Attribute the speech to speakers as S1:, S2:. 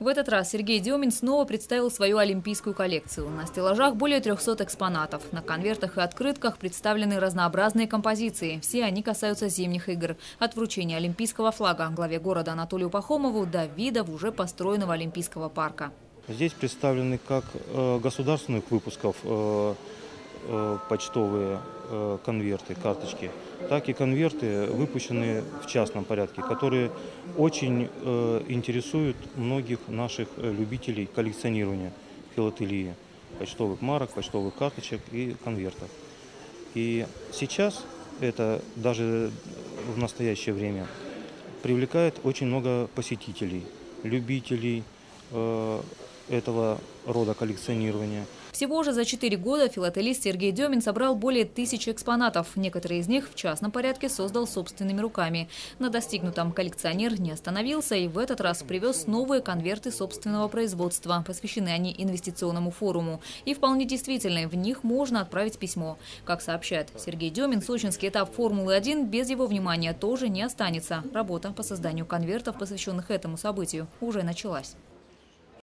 S1: В этот раз Сергей Демин снова представил свою олимпийскую коллекцию. На стеллажах более 300 экспонатов. На конвертах и открытках представлены разнообразные композиции. Все они касаются зимних игр. От вручения олимпийского флага главе города Анатолию Пахомову до видов уже построенного олимпийского парка.
S2: Здесь представлены как э, государственных выпусков э, почтовые э, конверты, карточки, так и конверты, выпущенные в частном порядке, которые очень э, интересуют многих наших э, любителей коллекционирования филателии, почтовых марок, почтовых карточек и конвертов. И сейчас это даже в настоящее время привлекает очень много посетителей, любителей э, этого рода коллекционирования.
S1: Всего же за четыре года филателист Сергей Демин собрал более тысячи экспонатов. Некоторые из них в частном порядке создал собственными руками. На достигнутом коллекционер не остановился и в этот раз привез новые конверты собственного производства. Посвящены они инвестиционному форуму. И вполне действительно, в них можно отправить письмо. Как сообщает Сергей Демин, сочинский этап Формулы-1 без его внимания тоже не останется. Работа по созданию конвертов, посвященных этому событию, уже началась.